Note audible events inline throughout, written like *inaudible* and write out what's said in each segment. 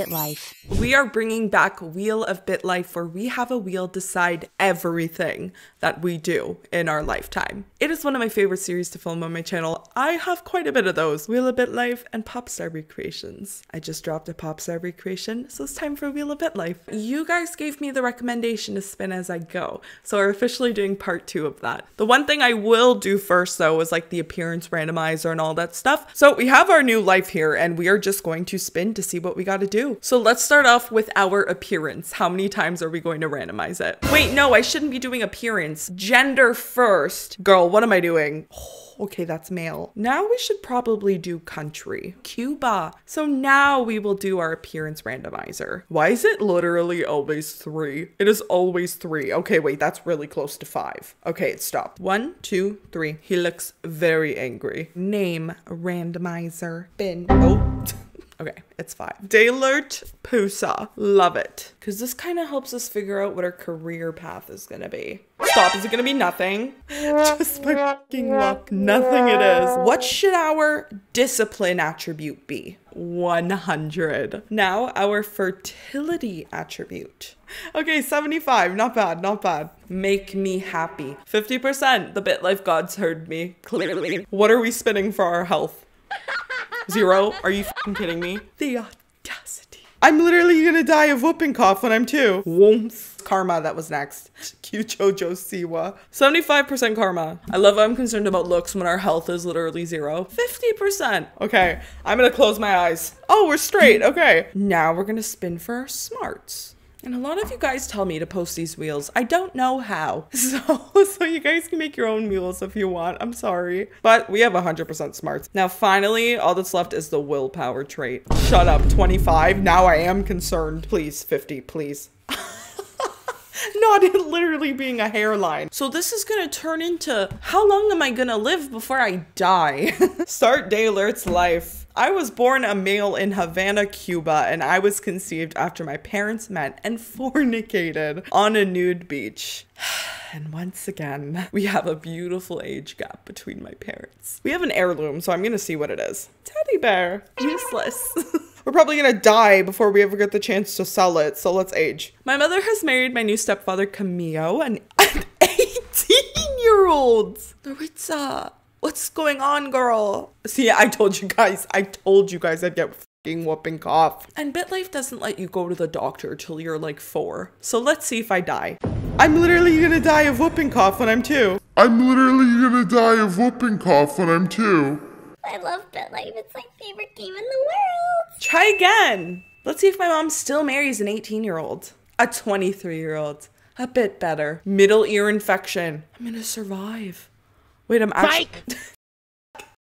BitLife. We are bringing back Wheel of BitLife where we have a wheel decide everything that we do in our lifetime. It is one of my favorite series to film on my channel. I have quite a bit of those. Wheel of BitLife and Popstar recreations. I just dropped a Popstar recreation, so it's time for Wheel of BitLife. You guys gave me the recommendation to spin as I go, so we're officially doing part two of that. The one thing I will do first though is like the appearance randomizer and all that stuff. So we have our new life here and we are just going to spin to see what we got to do. So let's start off with our appearance. How many times are we going to randomize it? Wait, no, I shouldn't be doing appearance. Gender first. Girl, what am I doing? *sighs* okay, that's male. Now we should probably do country. Cuba. So now we will do our appearance randomizer. Why is it literally always three? It is always three. Okay, wait, that's really close to five. Okay, it stopped. One, two, three. He looks very angry. Name randomizer. Bin. Oh. Okay, it's five. Daylert Pusa. Love it. Because this kind of helps us figure out what our career path is going to be. Stop. Is it going to be nothing? *laughs* Just my fucking luck. Nothing it is. What should our discipline attribute be? 100. Now, our fertility attribute. Okay, 75. Not bad, not bad. Make me happy. 50%. The BitLife gods heard me. Clearly. What are we spinning for our health? Zero? Are you kidding me? The audacity. I'm literally gonna die of whooping cough when I'm two. Whoomph. Karma, that was next. *laughs* Cute Jojo Siwa. 75% karma. I love how I'm concerned about looks when our health is literally zero. 50%. Okay, I'm gonna close my eyes. Oh, we're straight. Okay. Now we're gonna spin for our smarts. And a lot of you guys tell me to post these wheels. I don't know how. *laughs* So, so you guys can make your own wheels if you want. I'm sorry. But we have 100% smarts. Now, finally, all that's left is the willpower trait. Shut up, 25. Now I am concerned. Please, 50, please. *laughs* not it literally being a hairline. So this is gonna turn into how long am I gonna live before I die? *laughs* Start Day Alert's life. I was born a male in Havana, Cuba, and I was conceived after my parents met and *laughs* fornicated on a nude beach. *sighs* And once again, we have a beautiful age gap between my parents. We have an heirloom, so I'm gonna see what it is. Teddy bear. Useless. *laughs* We're probably gonna die before we ever get the chance to sell it, so let's age. My mother has married my new stepfather, Camillo, an *laughs* 18 year old. Laritza, what's going on, girl? See, I told you guys, I told you guys I'd get fucking whooping cough. And BitLife doesn't let you go to the doctor till you're like four. So let's see if I die. I'm literally gonna die of whooping cough when I'm two. I'm literally gonna die of whooping cough when I'm two. I love BitLife. It's my favorite game in the world. Try again. Let's see if my mom still marries an 18 year old. A 23 year old. A bit better. Middle ear infection. I'm gonna survive. Wait, I'm actually.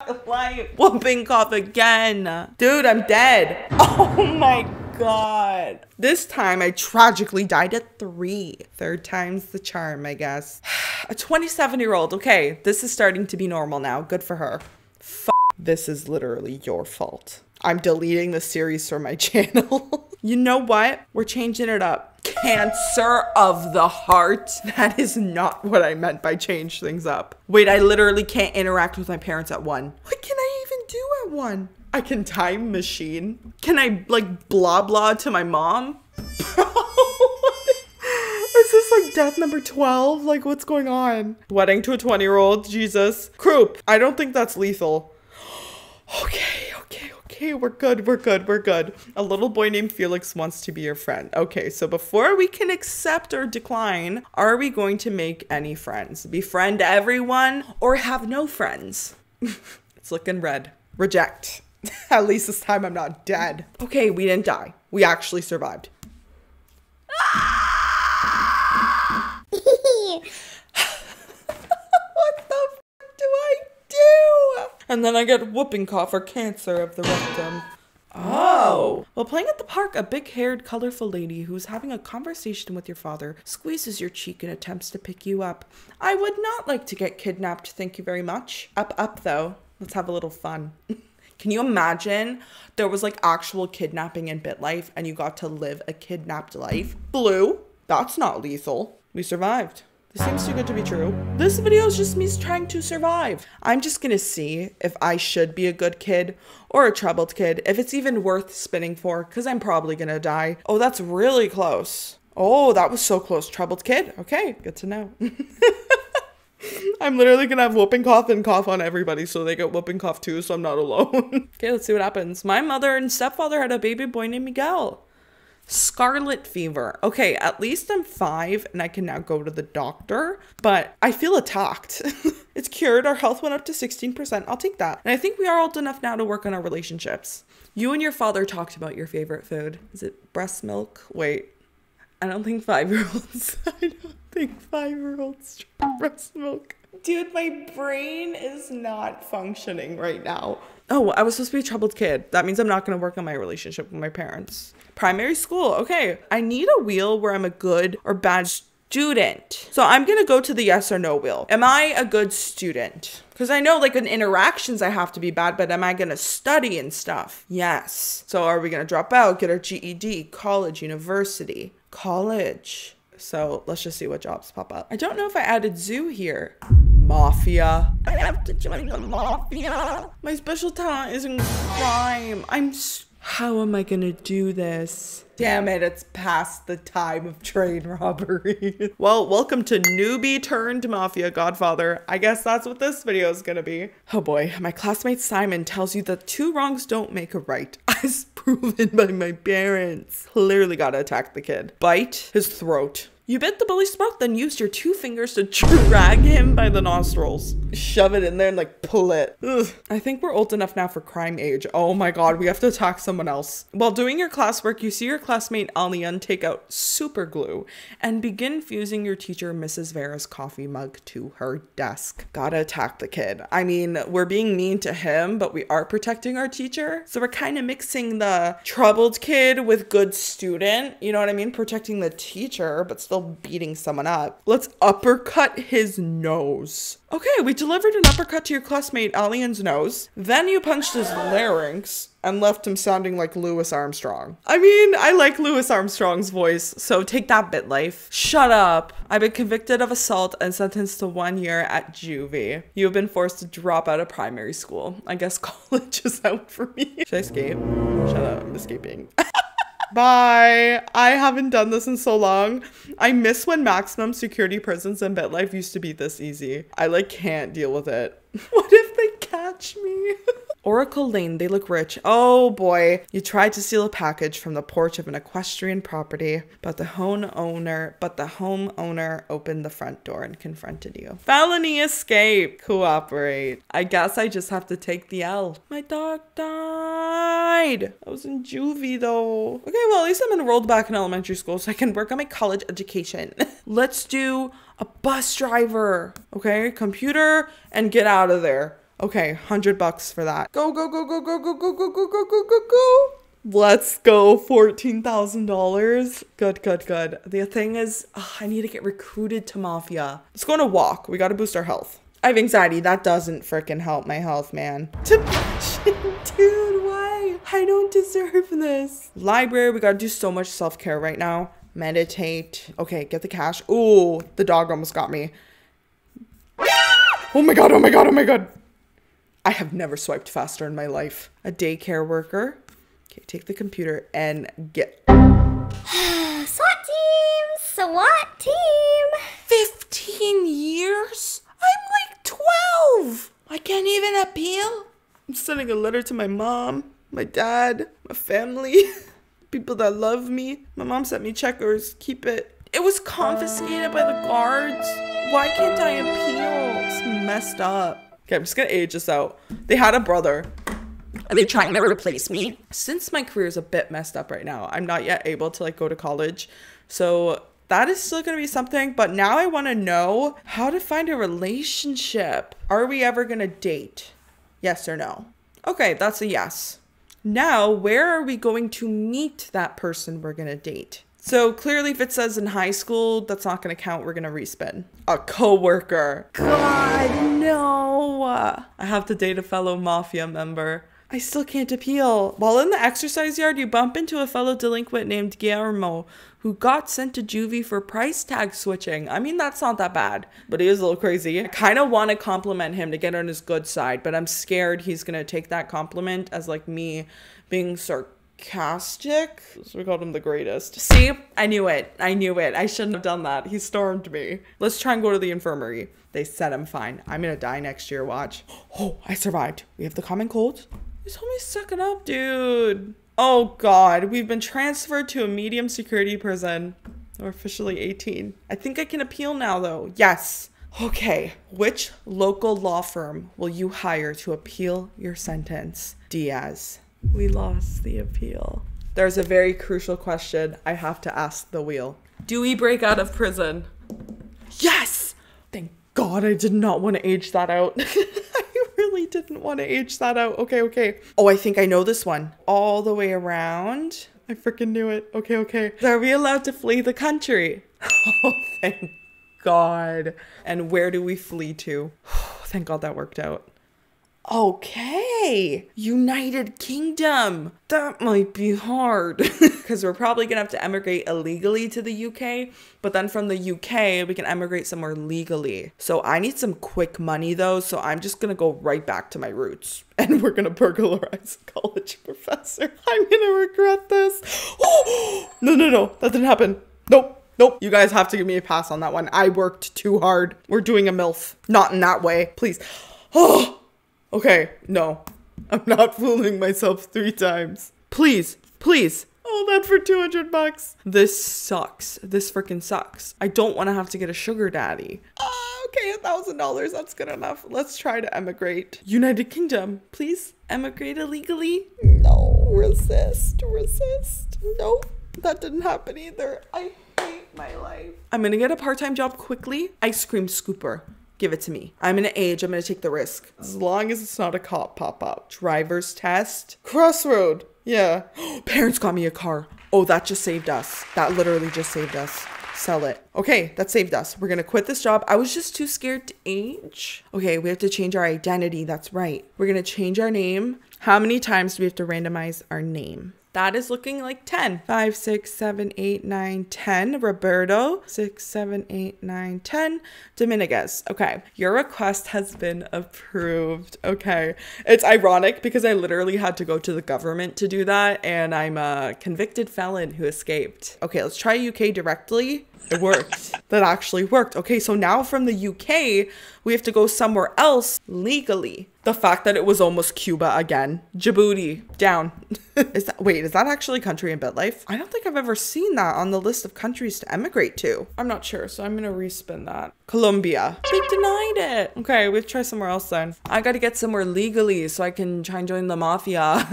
*laughs* Life. Whooping cough again. Dude, I'm dead. *laughs* Oh my god. This time I tragically died at three. Third time's the charm, I guess. *sighs* A 27 year old. Okay, this is starting to be normal now. Good for her. F this is literally your fault. I'm deleting the series from my *laughs* channel. you know what? We're changing it up. Cancer of the heart. That is not what I meant by change things up. Wait, I literally can't interact with my parents at one. What can I even do at one? I can time machine. Can I like blah blah to my mom? Bro, *laughs* is this like death number 12? Like what's going on? Wedding to a 20 year old, Jesus. Croup, I don't think that's lethal. *gasps* Okay, okay, we're good, we're good, we're good. A little boy named Felix wants to be your friend. Okay, so before we can accept or decline, are we going to make any friends? Befriend everyone or have no friends? *laughs* it's looking red. Reject. *laughs* At least this time I'm not dead. Okay, we didn't die. We actually survived. what the f do I do? And then I get whooping cough or cancer of the rectum. Oh. While playing at the park, a big haired, colorful lady who's having a conversation with your father squeezes your cheek and attempts to pick you up. I would not like to get kidnapped, thank you very much. Up, up, though. Let's have a little fun. *laughs* Can you imagine there was like actual kidnapping in BitLife and you got to live a kidnapped life? Blue, that's not lethal. We survived. This seems too good to be true. This video is just me trying to survive. I'm just gonna see if I should be a good kid or a troubled kid, if it's even worth spinning for, because I'm probably gonna die. Oh, that's really close. Oh, that was so close. Troubled kid. Okay, good to know. *laughs* I'm literally gonna have whooping cough and cough on everybody so they get whooping cough too, so I'm not alone. *laughs* okay, let's see what happens. My mother and stepfather had a baby boy named Miguel. Scarlet fever. Okay, at least I'm five and I can now go to the doctor, but I feel attacked. *laughs* it's cured. Our health went up to 16%. I'll take that. And I think we are old enough now to work on our relationships. You and your father talked about your favorite food. Is it breast milk? Wait, I don't think five year olds. *laughs* I don't think five year olds drink breast milk. Dude, my brain is not functioning right now. Oh, I was supposed to be a troubled kid. That means I'm not going to work on my relationship with my parents. Primary school. Okay. I need a wheel where I'm a good or bad student. So I'm going to go to the yes or no wheel. Am I a good student? Because I know, like, in interactions, I have to be bad, but am I going to study and stuff? Yes. So are we going to drop out, get our GED, college, university? College. So let's just see what jobs pop up. I don't know if I added zoo here. Mafia. I have to join the mafia. My special talent is in crime. I'm. How am I gonna do this? Damn it, it's past the time of train robbery. *laughs* well, welcome to newbie turned mafia godfather. I guess that's what this video is gonna be. Oh boy, my classmate Simon tells you that two wrongs don't make a right, *laughs* as proven by my parents. Clearly gotta attack the kid. Bite his throat. You bit the bully's throat, then used your two fingers to *laughs* drag him by the nostrils. Shove it in there and like pull it. Ugh. I think we're old enough now for crime age. Oh my god, we have to attack someone else. While doing your classwork, you see your classmate Alian take out super glue and begin fusing your teacher Mrs. Vera's coffee mug to her desk. Gotta attack the kid. I mean, we're being mean to him, but we are protecting our teacher. So we're kind of mixing the troubled kid with good student. You know what I mean? Protecting the teacher, but still beating someone up. Let's uppercut his nose. Okay, we delivered an uppercut to your classmate Alian's nose. Then you punched his larynx and left him sounding like Louis Armstrong. I mean, I like Louis Armstrong's voice, so take that bit life. Shut up. I've been convicted of assault and sentenced to one year at juvie. You have been forced to drop out of primary school. I guess *laughs* college is out for me. Should I escape? Shut up, I'm escaping. *laughs* Bye. I haven't done this in so long. I miss when maximum security prisons in BitLife used to be this easy. I like can't deal with it. *laughs* What if they catch me? Oracle Lane, they look rich. Oh boy. You tried to steal a package from the porch of an equestrian property, but the home owner, but the home owner opened the front door and confronted you. Felony escape. Cooperate. I guess I just have to take the L. My dog died. I was in juvie though. Okay, well at least I'm enrolled back in elementary school so I can work on my college education. *laughs* Let's do a bus driver. Okay, computer and get out of there. Okay, 100 bucks for that. Go, go, go, go, go, go, go, go, go, go, go, go, go. Let's go. $14,000. Good, good, good. The thing is, ugh, I need to get recruited to Mafia. Let's go on a walk. We gotta boost our health. I have anxiety. That doesn't freaking help my health, man. Dude, why? I don't deserve this. Library, we gotta do so much self care right now. Meditate. Okay, get the cash. Ooh, the dog almost got me. Oh my god, oh my god, oh my god. I have never swiped faster in my life. A daycare worker. Okay, take the computer and get *sighs* SWAT team! SWAT team! 15 years? I'm like 12. I can't even appeal. I'm sending a letter to my mom, my dad, my family, *laughs* people that love me. My mom sent me checkers. Keep it. It was confiscated by the guards. Why can't I appeal? It's messed up. Okay, I'm just gonna age this out. They had a brother. Are they trying to replace me? Since my career is a bit messed up right now, I'm not yet able to like go to college. So that is still gonna be something, but now I wanna know how to find a relationship. Are we ever gonna date? Yes or no? Okay, that's a yes. Now, where are we going to meet that person we're gonna date? So clearly, if it says in high school, that's not gonna count. We're gonna respin. A coworker. God, no. I have to date a fellow mafia member. I still can't appeal. While in the exercise yard, you bump into a fellow delinquent named Guillermo who got sent to juvie for price tag switching. I mean, that's not that bad, but he is a little crazy. I kind of want to compliment him to get on his good side, but I'm scared he's going to take that compliment as like me being sarcastic. So we called him the greatest. See, I knew it. I knew it. I shouldn't have done that. He stormed me. Let's try and go to the infirmary. They said I'm fine. I'm gonna die next year. Watch. *gasps* Oh, I survived. We have the common cold. You told me suck it up, dude. Oh god, we've been transferred to a medium security prison. We're officially 18. I think I can appeal now though. Yes. Okay, which local law firm will you hire to appeal your sentence? Diaz. We lost the appeal. There's a very crucial question I have to ask the wheel. Do we break out of prison? Yes! Thank God I did not want to age that out. *laughs* I really didn't want to age that out. Okay, okay. Oh, I think I know this one. All the way around. I freaking knew it. Okay, okay. Are we allowed to flee the country? *laughs* Oh, thank God. And where do we flee to? *sighs* Thank God that worked out. Okay, United Kingdom. That might be hard *laughs* because we're probably gonna have to emigrate illegally to the UK, but then from the UK, we can emigrate somewhere legally. So I need some quick money though, so I'm just gonna go right back to my roots *laughs* and we're gonna burglarize a college professor. *laughs* I'm gonna regret this. *gasps* no, no, no, that didn't happen. Nope. Nope. You guys have to give me a pass on that one. I worked too hard. We're doing a MILF. Not in that way. Please. *gasps* Oh, Okay, no. I'm not fooling myself three times. Please, please. All that for 200 bucks. This sucks. This freaking sucks. I don't want to have to get a sugar daddy. Uh, okay, a thousand dollars. That's good enough. Let's try to emigrate. United Kingdom, please emigrate illegally. No, resist, resist. Nope, that didn't happen either. I hate my life. I'm gonna get a part-time job quickly. Ice cream scooper. Give it to me. I'm gonna age. I'm gonna take the risk. As oh. long as it's not a cop pop up. Driver's test. Crossroad. Yeah. *gasps* Parents got me a car. Oh, that just saved us. That literally just saved us. Sell it. Okay, that saved us. We're gonna quit this job. I was just too scared to age. Okay, we have to change our identity. That's right. We're gonna change our name. How many times do we have to randomize our name? That is looking like 10. 5, 6, 7, 8, 9, 10. Roberto. 6, 7, 8, 9, 10. Dominguez. Okay. Your request has been approved. Okay. It's ironic because I literally had to go to the government to do that, and I'm a convicted felon who escaped. Okay, let's try UK directly. It worked. that actually worked. Okay, so now from the UK, we have to go somewhere else legally. The fact that it was almost Cuba again. Djibouti, down. *laughs* is that wait, is that actually country in BitLife? I don't think I've ever seen that on the list of countries to emigrate to. I'm not sure, so I'm gonna respin that. Colombia. They denied it. Okay, we have to try somewhere else then. I gotta get somewhere legally so I can try and join the mafia.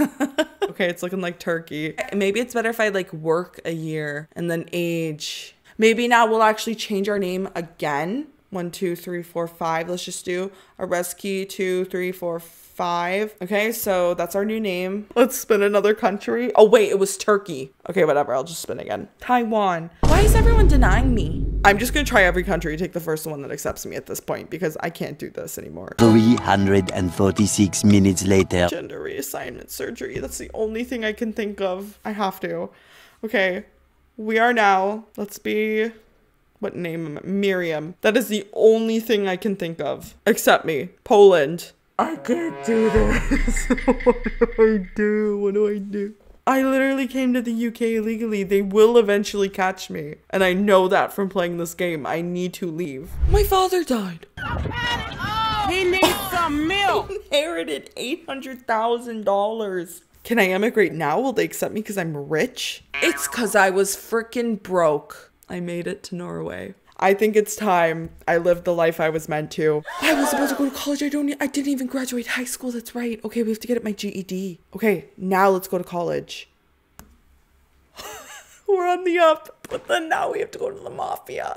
*laughs* okay, it's looking like Turkey. Maybe it's better if I like work a year and then age Maybe now we'll actually change our name again. One, two, three, four, five. Let's just do a rescue two, three, four, five. Okay, so that's our new name. Let's spin another country. Oh, wait, it was Turkey. Okay, whatever. I'll just spin again. Taiwan. Why is everyone denying me? I'm just gonna try every country, take the first one that accepts me at this point because I can't do this anymore. 346 minutes later. Gender reassignment surgery. That's the only thing I can think of. I have to. Okay, we are now, let's be, what name? Miriam. That is the only thing I can think of. Except me. Poland. I can't do this. *laughs* what do I do? What do I do? I literally came to the UK illegally. They will eventually catch me. And I know that from playing this game. I need to leave. My father died. He needs some milk. *laughs* Inherited $800,000. Can I emigrate now? Will they accept me because I'm rich? It's because I was freaking broke. I made it to Norway. I think it's time I lived the life I was meant to. I was about to go to college. I don't. I didn't even graduate high school. That's right. Okay, we have to get at my GED. Okay, now let's go to college. *laughs* We're on the up, but then now we have to go to the mafia,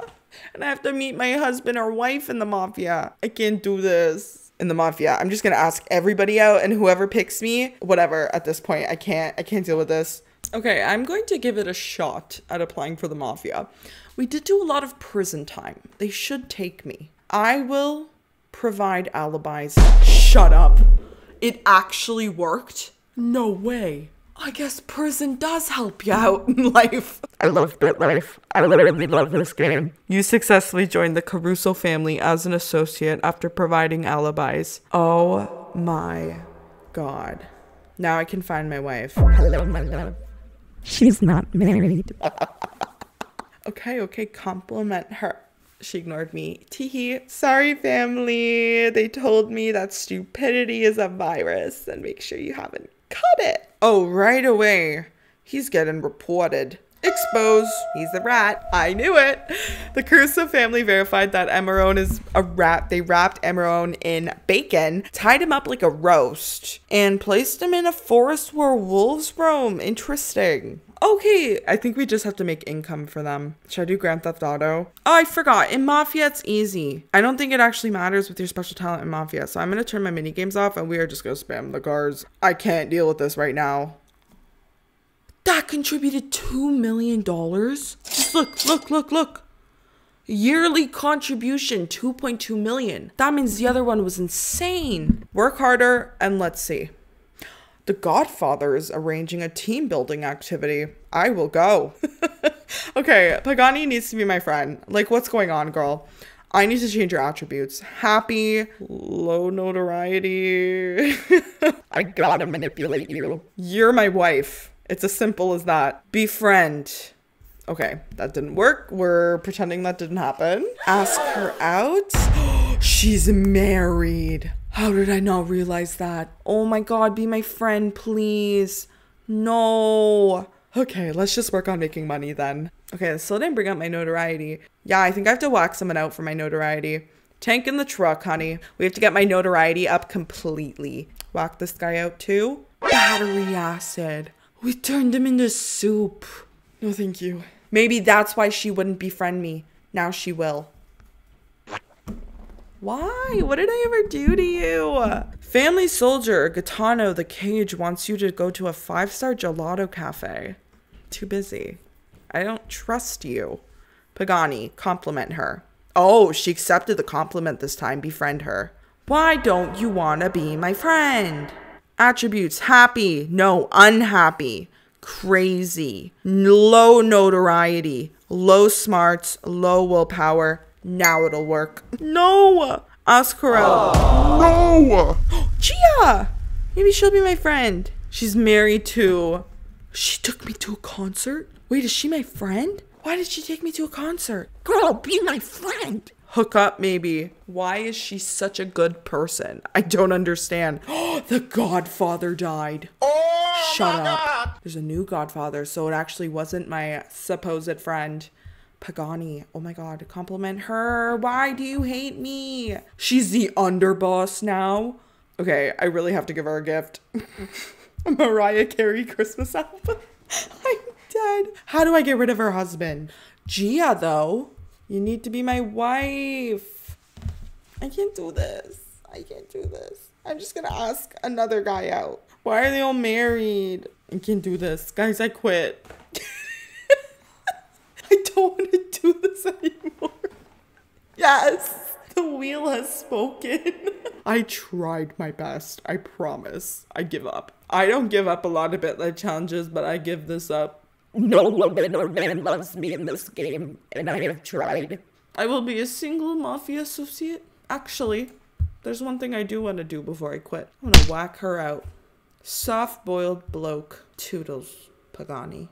and I have to meet my husband or wife in the mafia. I can't do this in the mafia. I'm just gonna ask everybody out, and whoever picks me, whatever. At this point, I can't. I can't deal with this. Okay, I'm going to give it a shot at applying for the mafia. We did do a lot of prison time. They should take me. I will provide alibis. Shut up. It actually worked? No way. I guess prison does help you out in *laughs* life. I love BitLife. I literally love this game. You successfully joined the Caruso family as an associate after providing alibis. Oh my god. Now I can find my wife. Hello, my love. She's not married. Okay, okay, compliment her. She ignored me. Teehee. Sorry, family. They told me that stupidity is a virus and make sure you haven't cut it. Oh, right away. He's getting reported. Exposed. He's a rat. I knew it. The Caruso family verified that Emerone is a rat. They wrapped Emerone in bacon, tied him up like a roast, and placed him in a forest where wolves roam. Interesting. Okay, I think we just have to make income for them. Should I do Grand Theft Auto? Oh, I forgot. In Mafia, it's easy. I don't think it actually matters with your special talent in Mafia. So I'm going to turn my mini games off and we are just going to spam the cars. I can't deal with this right now. That contributed $2 million? Just look, look, look, look. Yearly contribution 2.2 million. That means the other one was insane. Work harder and let's see. The Godfather is arranging a team building activity. I will go. *laughs* okay, Pagani needs to be my friend. Like, what's going on, girl? I need to change your attributes. Happy, low notoriety. *laughs* I gotta manipulate you. You're my wife. It's as simple as that. Befriend. Okay, that didn't work. We're pretending that didn't happen. Ask her out. *gasps* She's married. How did I not realize that? Oh my god, be my friend, please. No. Okay, let's just work on making money then. Okay, this still didn't bring up my notoriety. Yeah, I think I have to whack someone out for my notoriety. Tank in the truck, honey. We have to get my notoriety up completely. Whack this guy out too. Battery acid. We turned him into soup. No, thank you. Maybe that's why she wouldn't befriend me. Now she will. Why? What did I ever do to you? Family soldier, Gaetano the cage wants you to go to a five star gelato cafe. Too busy. I don't trust you. Pagani, compliment her. Oh, she accepted the compliment this time. Befriend her. Why don't you want to be my friend? Attributes happy, no, unhappy, crazy, low notoriety, low smarts, low willpower. Now it'll work. No! Ask her out. *gasps* No! *gasps* Gia! Maybe she'll be my friend. She's married too. She took me to a concert? Wait, is she my friend? Why did she take me to a concert? Girl, be my friend. Hook up, maybe. Why is she such a good person? I don't understand. *gasps* the Godfather died. Oh, Shut up. There's a new Godfather, so it actually wasn't my supposed friend. Pagani. Oh my god, compliment her. Why do you hate me? She's the underboss now. Okay, I really have to give her a gift. *laughs* a Mariah Carey Christmas album. *laughs* I'm dead. How do I get rid of her husband? Gia, though. You need to be my wife. I can't do this. I can't do this. I'm just gonna ask another guy out. Why are they all married? I can't do this. Guys, I quit. I don't want to do this anymore. Yes, the wheel has spoken. *laughs* I tried my best. I promise. I give up. I don't give up a lot of BitLife challenges, but I give this up. No woman or man loves me in this game, and I have tried. I will be a single mafia associate. Actually, there's one thing I do want to do before I quit. I'm gonna whack her out. Soft boiled bloke. Toodles, Pagani.